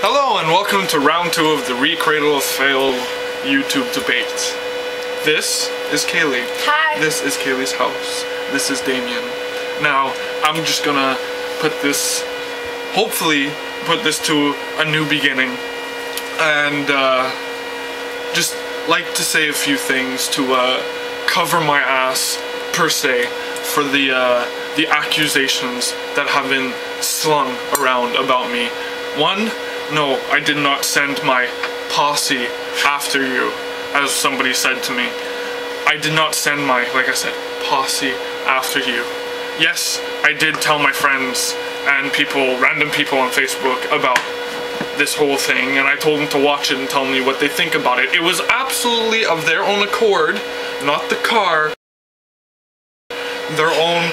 Hello and welcome to round two of the Recradle of Fail YouTube debate. This is Kaylee. Hi. This is Kaylee's house. This is Damian. Now, I'm just gonna put this, hopefully, put this to a new beginning. And, uh, just like to say a few things to, uh, cover my ass, per se, for the, uh, the accusations that have been slung around about me. One, no, I did not send my posse after you, as somebody said to me. I did not send my, like I said, posse after you. Yes, I did tell my friends and people, random people on Facebook about this whole thing, and I told them to watch it and tell me what they think about it. It was absolutely of their own accord, not the car. Their own.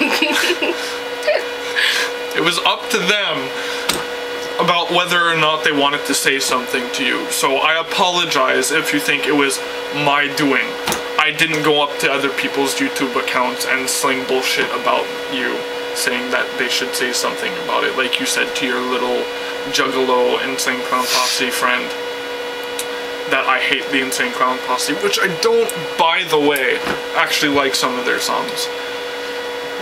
it was up to them about whether or not they wanted to say something to you. So I apologize if you think it was my doing. I didn't go up to other people's YouTube accounts and sling bullshit about you, saying that they should say something about it, like you said to your little juggalo Insane Clown Posse friend. That I hate the Insane Clown Posse, which I don't, by the way, actually like some of their songs.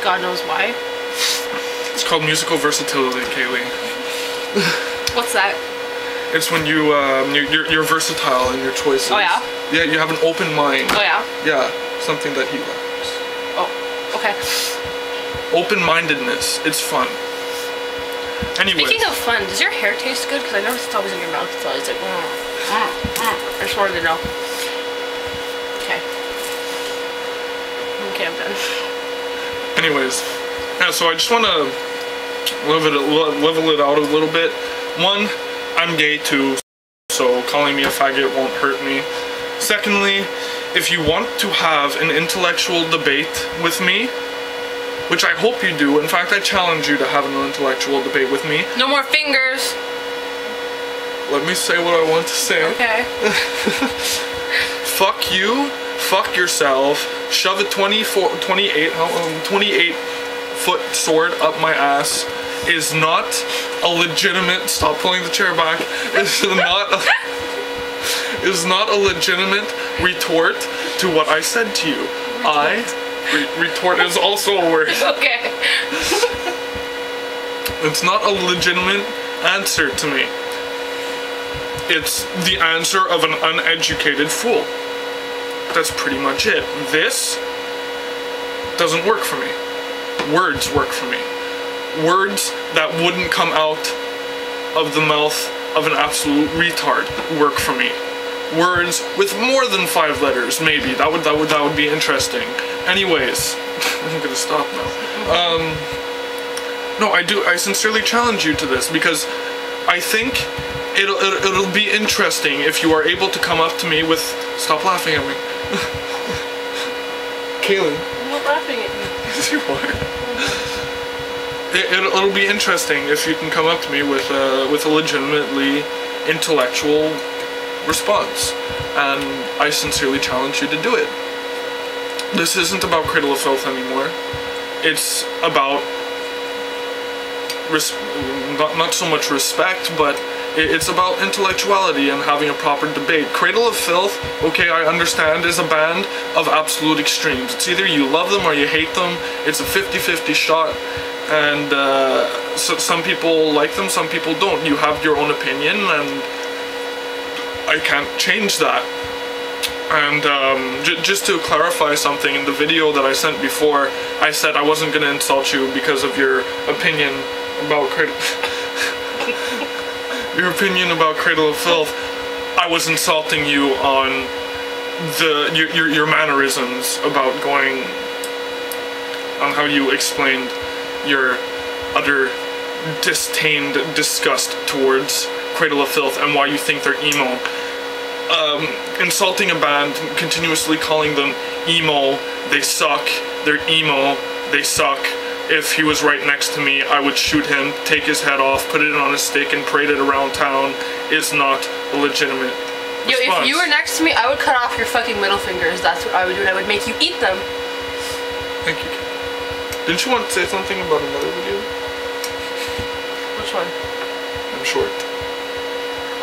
God knows why. It's called musical versatility, Kaylee. What's that? It's when you um, you're, you're, you're versatile in your choices. Oh, yeah? Yeah, you have an open mind. Oh yeah. Yeah, something that he likes. Oh, okay. Open-mindedness. It's fun. Anyway, Speaking of fun, does your hair taste good? Because I noticed it's always in your mouth. It's always like, mm, mm, mm. I just wanted to know. Okay. Okay, I'm done. anyways, yeah. So I just want to level it level it out a little bit. One, I'm gay too, so calling me a faggot won't hurt me. Secondly, if you want to have an intellectual debate with me, which I hope you do. In fact, I challenge you to have an intellectual debate with me. No more fingers. Let me say what I want to say. Okay. fuck you, fuck yourself, shove a 24, 28, um, 28 foot sword up my ass is not a legitimate, stop pulling the chair back, is not a, is not a legitimate retort to what I said to you. I, re- retort is also a word. Okay. It's not a legitimate answer to me. It's the answer of an uneducated fool. That's pretty much it. This doesn't work for me. Words work for me. Words that wouldn't come out of the mouth of an absolute retard work for me. Words with more than five letters, maybe. That would that would that would be interesting. Anyways, I'm gonna stop now. Um no, I do. I sincerely challenge you to this because I think it'll, it'll it'll be interesting if you are able to come up to me with. Stop laughing at me, Kaylin. Laughing at you. You are. It, it'll, it'll be interesting if you can come up to me with a with a legitimately intellectual response, and I sincerely challenge you to do it. This isn't about Cradle of Filth anymore. It's about not, not so much respect, but it's about intellectuality and having a proper debate. Cradle of Filth, okay, I understand, is a band of absolute extremes. It's either you love them or you hate them. It's a 50-50 shot, and uh, so some people like them, some people don't. You have your own opinion, and I can't change that. And um, just to clarify something, in the video that I sent before, I said I wasn't going to insult you because of your opinion about Cradle. your opinion about Cradle of Filth. I was insulting you on the your, your, your mannerisms about going on how you explained your utter disdained disgust towards Cradle of Filth and why you think they're emo um, insulting a band, continuously calling them emo, they suck, they're emo, they suck. If he was right next to me, I would shoot him, take his head off, put it on a stick, and parade it around town is not a legitimate Yo, if you were next to me, I would cut off your fucking middle fingers. That's what I would do. And I would make you eat them. Thank you. Didn't you want to say something about another video? Which one? I'm short.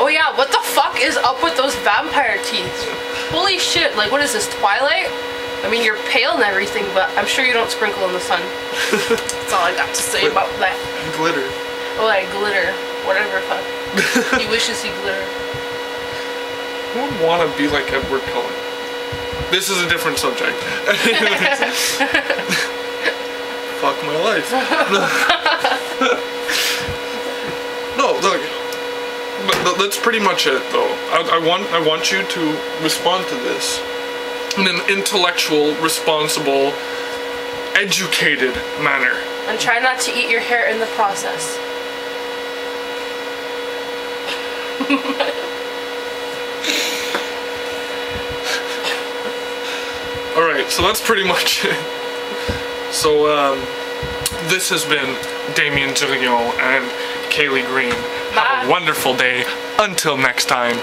Oh yeah, what the fuck is up with those vampire teeth? Holy shit, like what is this, Twilight? I mean, you're pale and everything, but I'm sure you don't sprinkle in the sun. That's all I got to say about that. Glitter. Oh, that glitter. Whatever, fuck. you wish to see glitter. Who would want to be like Edward Cullen? This is a different subject. Fuck my life. no, look. but- but That's pretty much it, though. I, I want I want you to respond to this in an intellectual, responsible, educated manner. And try not to eat your hair in the process. All right, so that's pretty much it. So um, this has been Damian Durion and Kaylee Green. Have a wonderful day. Until next time.